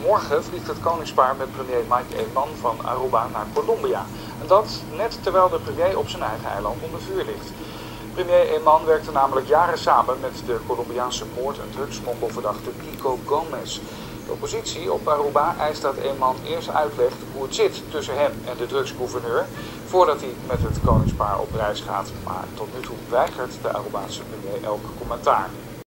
Morgen vliegt het koningspaar met premier Mike Eman van Aruba naar Colombia. En dat net terwijl de premier op zijn eigen eiland onder vuur ligt. Premier Eman werkte namelijk jaren samen met de Colombiaanse moord- en drugsmokkelverdachte Kiko Gomez. De oppositie op Aruba eist dat Eman eerst uitlegt hoe het zit tussen hem en de drugsgouverneur voordat hij met het koningspaar op reis gaat. Maar tot nu toe weigert de Arubaanse premier elk commentaar.